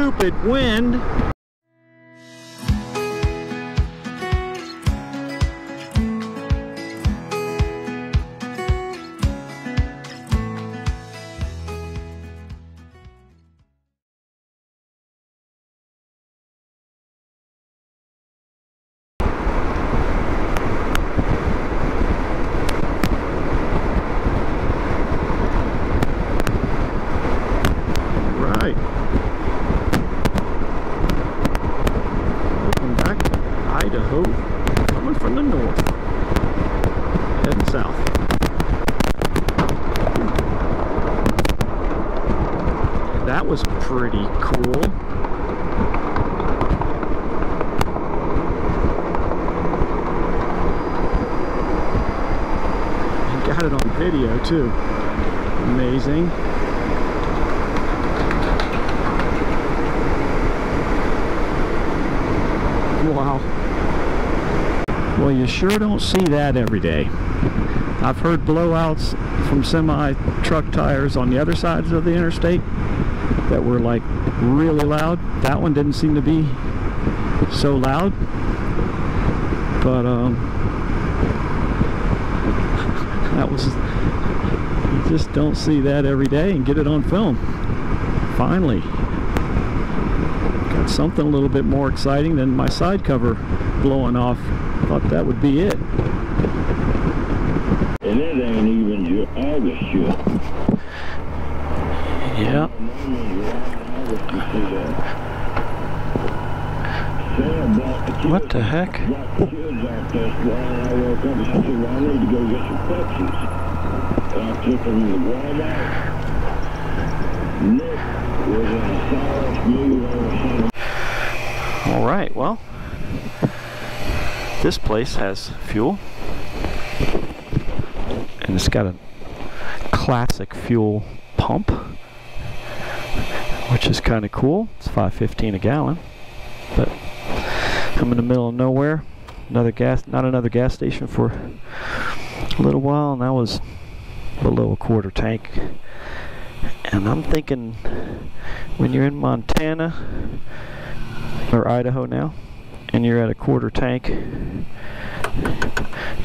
stupid wind. Right. Looking back to Idaho, coming from the north, heading south. That was pretty cool. And got it on video too. Amazing. Wow. Well, you sure don't see that every day. I've heard blowouts from semi truck tires on the other sides of the interstate that were like really loud. That one didn't seem to be so loud. But um that was you just don't see that every day and get it on film. Finally got something a little bit more exciting than my side cover blowing off. Thought that would be it. And it ain't even your August yet. Yeah. Normally July and August you see that. Sam brought the kids, What the heck? All right. Well, this place has fuel, and it's got a classic fuel pump, which is kind of cool. It's 5.15 a gallon, but I'm in the middle of nowhere. Another gas, not another gas station for a little while, and that was below a quarter tank. And I'm thinking, when you're in Montana or Idaho now, and you're at a quarter tank,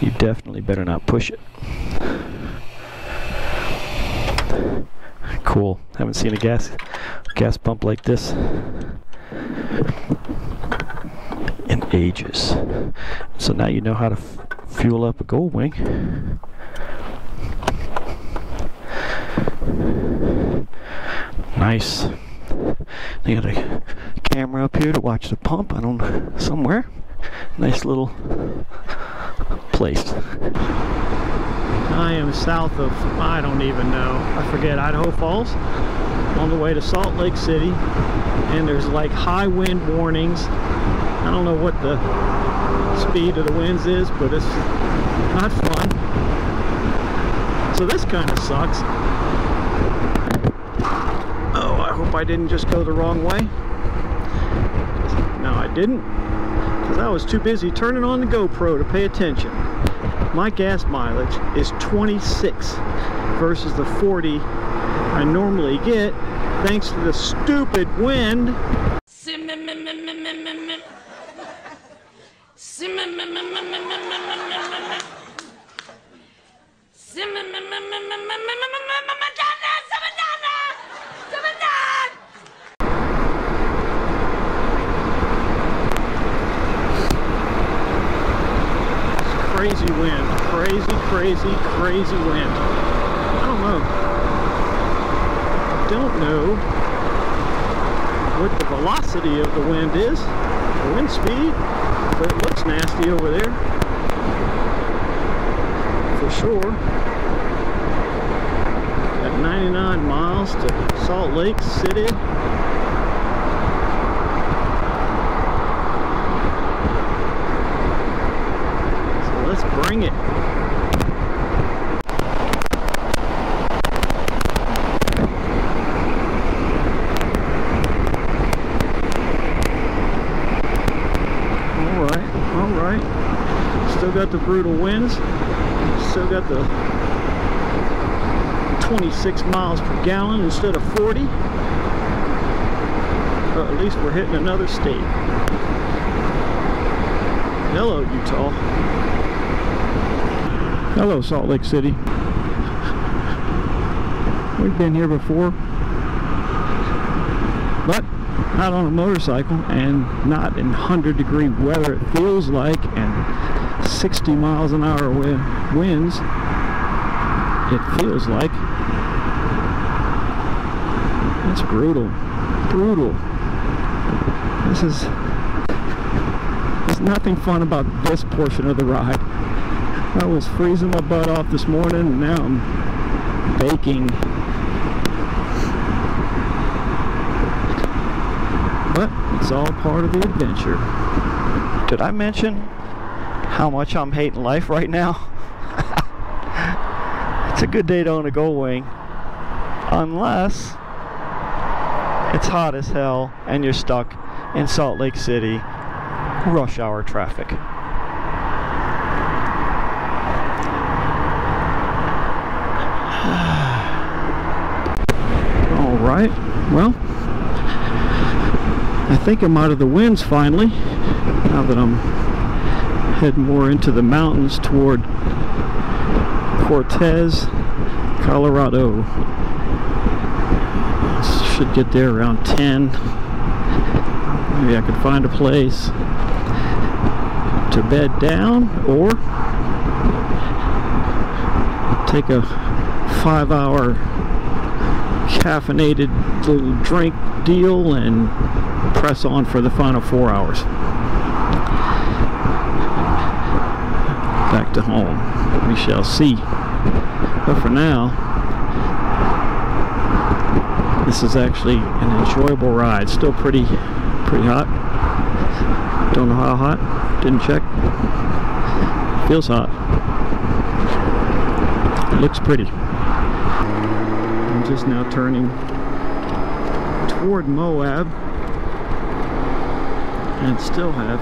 you definitely better not push it. Cool. Haven't seen a gas gas pump like this in ages. So now you know how to fuel up a Gold Wing. Nice. They got a camera up here to watch the pump. I don't somewhere. Nice little place. I am south of, I don't even know, I forget, Idaho Falls, on the way to Salt Lake City. And there's like high wind warnings. I don't know what the speed of the winds is, but it's not fun. So this kind of sucks. Oh, I hope I didn't just go the wrong way. No, I didn't, because I was too busy turning on the GoPro to pay attention. My gas mileage is 26 versus the 40 I normally get thanks to the stupid wind. Crazy wind, crazy, crazy, crazy wind. I don't know. I don't know what the velocity of the wind is, the wind speed, but it looks nasty over there. For sure. At 99 miles to Salt Lake City. So let's bring it. Alright, alright. Still got the brutal winds. Still got the 26 miles per gallon instead of 40. Uh-oh. At least we're hitting another state. Hello, Utah. Hello, Salt Lake City. We've been here before, but not on a motorcycle and not in 100 degree weather it feels like and 60 miles an hour wind winds it feels like. It's brutal. Brutal. This is there's nothing fun about this portion of the ride. I was freezing my butt off this morning and now I'm baking. But it's all part of the adventure. Did I mention how much I'm hating life right now? it's a good day to own a Gold Wing, unless it's hot as hell and you're stuck in Salt Lake City rush hour traffic. All right, well, I think I'm out of the winds finally, now that I'm heading more into the mountains toward Cortez, Colorado. Should get there around 10. Maybe I could find a place to bed down or take a five hour caffeinated little drink deal and press on for the final four hours. To home. We shall see. But for now, this is actually an enjoyable ride. Still pretty, pretty hot. Don't know how hot. Didn't check. Feels hot. Looks pretty. I'm just now turning toward Moab and still have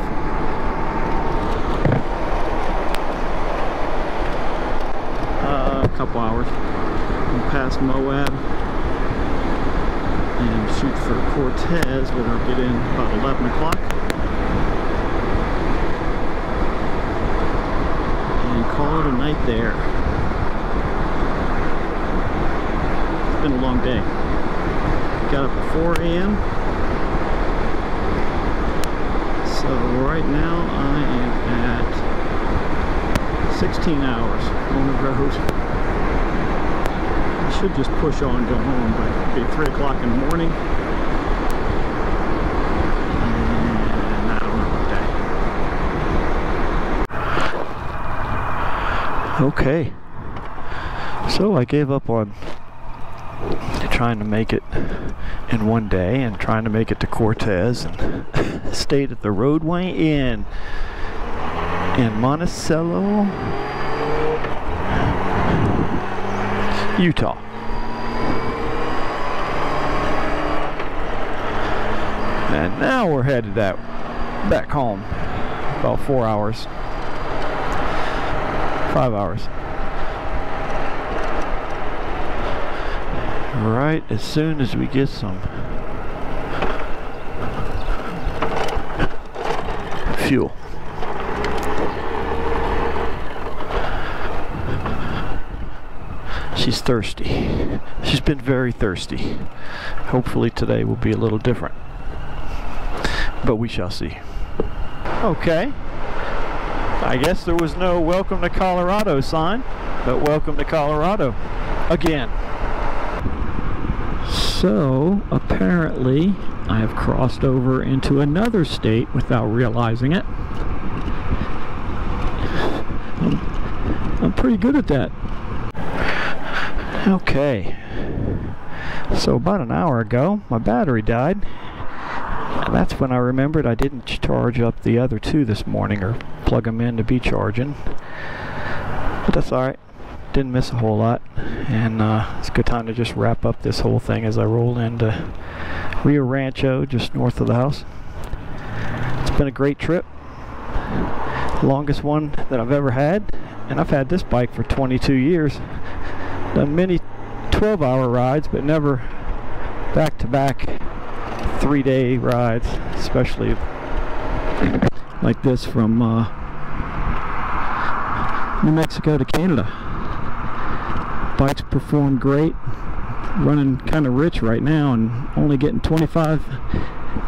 uh, couple hours. And past Moab and shoot for Cortez but I'll get in about 11 o'clock. And call it a night there. It's been a long day. Got up at 4 a.m so right now I am at 16 hours on the road. I should just push on go home, but it'll be 3 o'clock in the morning. And. Okay. So I gave up on trying to make it in one day and trying to make it to Cortez and stayed at the Rodeway Inn in Monticello, Utah. And now we're headed out back home about four hours, five hours. right as soon as we get some fuel. She's thirsty. She's been very thirsty. Hopefully today will be a little different. But we shall see. Okay. I guess there was no welcome to Colorado sign, but welcome to Colorado again. So, apparently, I have crossed over into another state without realizing it. I'm, pretty good at that. Okay. So about an hour ago, my battery died. And that's when I remembered I didn't charge up the other two this morning or plug them in to be charging. But that's alright didn't miss a whole lot and uh, it's a good time to just wrap up this whole thing as I roll into Rio Rancho just north of the house it's been a great trip longest one that I've ever had and I've had this bike for 22 years done many 12 hour rides but never back to back three day rides, especially like this from uh, New Mexico to Canada. Bikes perform great, running kind of rich right now and only getting 25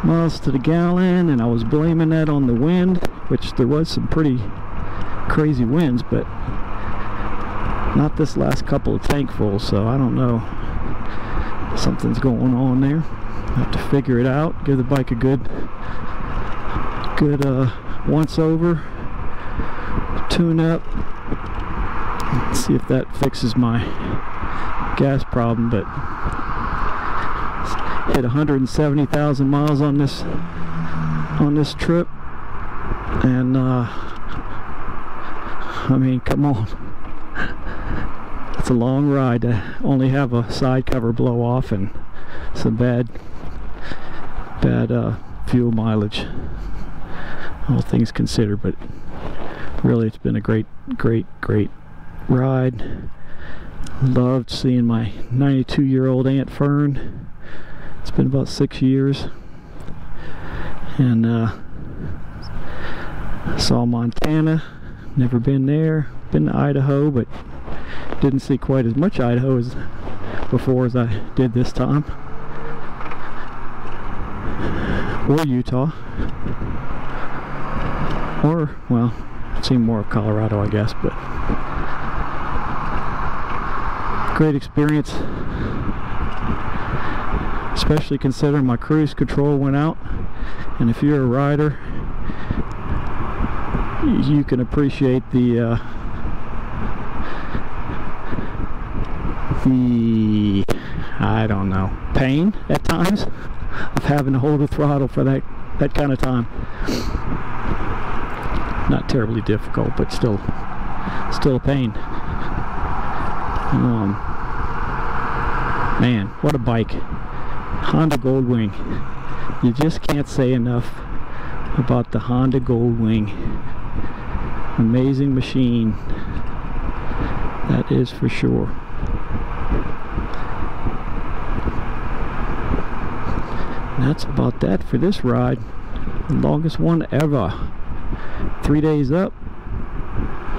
miles to the gallon and I was blaming that on the wind, which there was some pretty crazy winds, but not this last couple of tankfuls, so I don't know. Something's going on there. I have to figure it out. Give the bike a good, good uh, once over, tune up. See if that fixes my gas problem. But hit 170,000 miles on this on this trip, and uh, I mean, come on. It's a long ride to only have a side cover blow off and some bad bad uh, fuel mileage. All things considered but really it's been a great great great ride. Loved seeing my 92 year old aunt Fern. It's been about six years. And uh, saw Montana. Never been there. Been to Idaho but didn't see quite as much Idaho as before as I did this time. Or Utah. Or well seen more of Colorado I guess but great experience. Especially considering my cruise control went out and if you're a rider you can appreciate the uh, the I don't know pain at times of having to hold the throttle for that that kind of time. Not terribly difficult, but still still a pain. Um, man, what a bike! Honda Goldwing. You just can't say enough about the Honda Goldwing. Amazing machine. That is for sure. That's about that for this ride. Longest one ever. Three days up,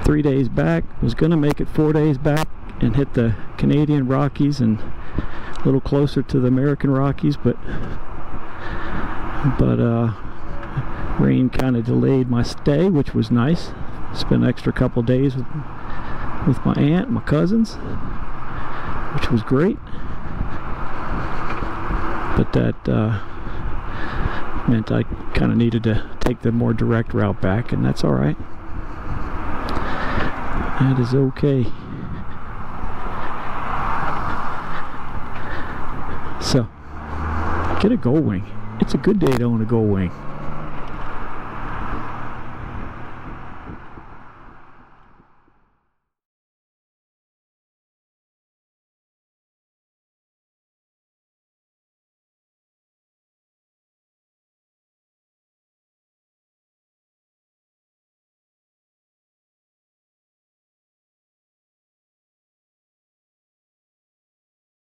three days back. Was gonna make it four days back and hit the Canadian Rockies and a little closer to the American Rockies, but but uh, rain kind of delayed my stay, which was nice. Spent an extra couple days with with my aunt, my cousins, which was great but that uh, meant I kind of needed to take the more direct route back, and that's all right. That is okay. So, get a Goldwing. It's a good day to own a Goldwing.